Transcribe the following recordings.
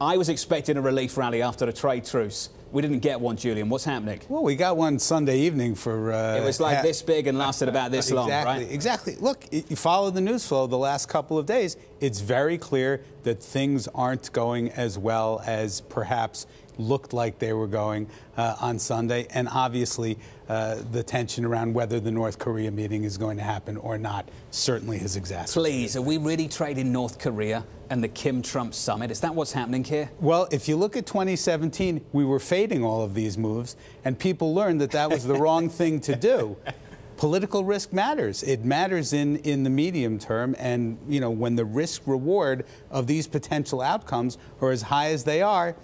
I was expecting a relief rally after the trade truce. We didn't get one, Julian. What's happening? Well, we got one Sunday evening for. Uh, it was like this big and lasted about this exactly, long, right? Exactly. Look, you follow the news flow the last couple of days. It's very clear that things aren't going as well as perhaps looked like they were going uh, on Sunday, and obviously uh, the tension around whether the North Korea meeting is going to happen or not certainly has exacerbated. Please, are we really trading North Korea and the Kim Trump summit? Is that what's happening here? Well, if you look at 2017, we were all of these moves, and people learned that that was the wrong thing to do. Political risk matters. It matters in, in the medium term, and you know when the risk reward of these potential outcomes are as high as they are,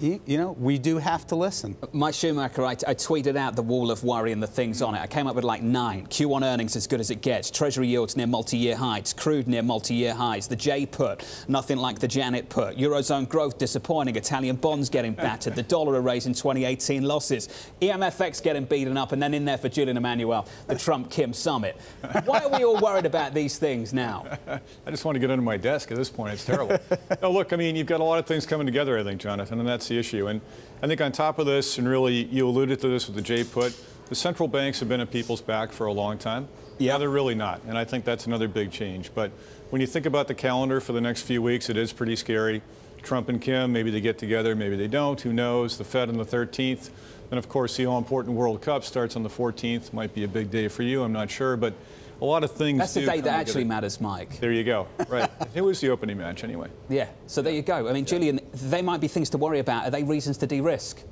you know, we do have to listen. Mike Schumacher, I, I, tweeted out the wall of worry and the things on it. I came up with like nine. Q1 earnings as good as it gets. Treasury yields near multi-year highs. Crude near multi-year highs. The J put, nothing like the Janet put. Eurozone growth disappointing. Italian bonds getting battered. the dollar erasing 2018 losses. EMFX getting beaten up. And then in there for Julian Emanuel, the Trump-Kim summit. Why are we all worried about these things now? I just want to get under my desk at this point. It's terrible. no, look, I mean, you've got a lot of things coming together, I think, Jonathan, and that's the issue. And I think on top of this, and really you alluded to this with the J put, the central banks have been at people's back for a long time. Yeah. They're really not. And I think that's another big change. But when you think about the calendar for the next few weeks, it is pretty scary. Trump and Kim, maybe they get together, maybe they don't, who knows? The Fed on the 13th. And of course, the all important World Cup starts on the 14th. Might be a big day for you, I'm not sure. But a lot of things. That's the day that actually matters, Mike. There you go. Right. it was the opening match anyway. Yeah. So there you go. I mean, Julian, they might be things to worry about. Are they reasons to de-risk?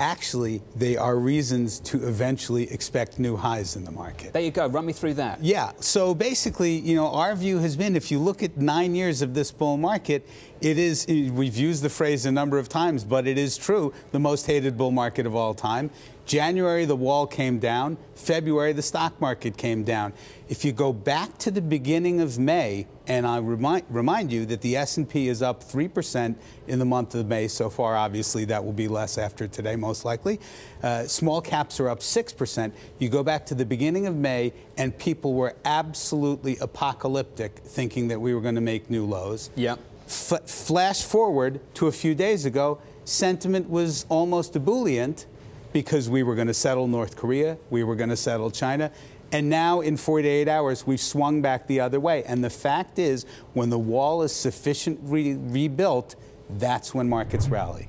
actually they are reasons to eventually expect new highs in the market. There you go. Run me through that. Yeah. So basically, you know, our view has been if you look at nine years of this bull market, it is, we've used the phrase a number of times, but it is true, the most hated bull market of all time. January, the wall came down. February, the stock market came down. If you go back to the beginning of May, and I remind, remind you that the S&P is up 3% in the month of May so far. Obviously, that will be less after today, most likely. Uh, small caps are up 6%. You go back to the beginning of May, and people were absolutely apocalyptic, thinking that we were going to make new lows. Yep. F flash forward to a few days ago, sentiment was almost ebullient because we were going to settle North Korea, we were going to settle China. And now, in 48 hours, we've swung back the other way. And the fact is, when the wall is sufficiently rebuilt, that's when markets rally.